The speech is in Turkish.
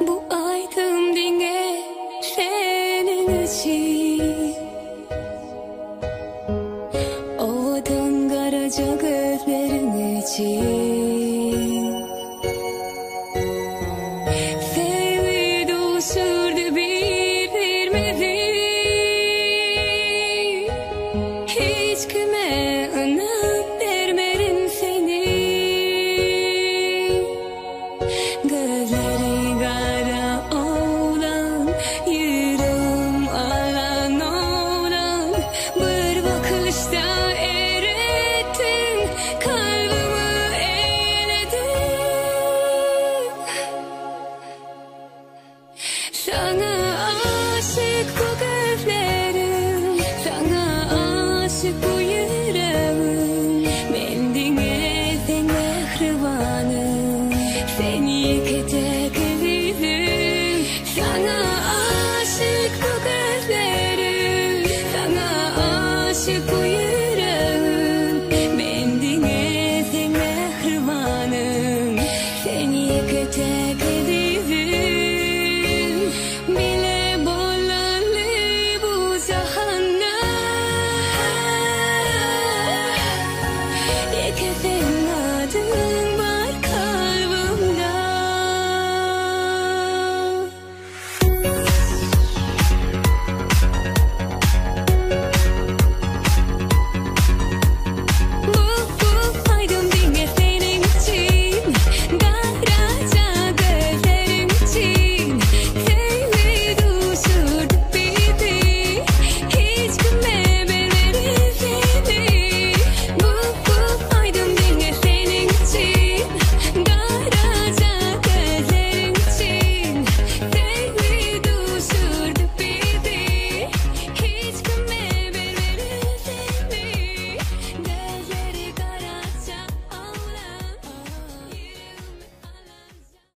Bu aydın dinge senin için. O dangaraca gözlerin için Gözleri kara olan Yüreğim alan olan Bir bakışta erittin Kalbimi eyledin. Sana Seni ketekledim Sana aşık bu Sana aşık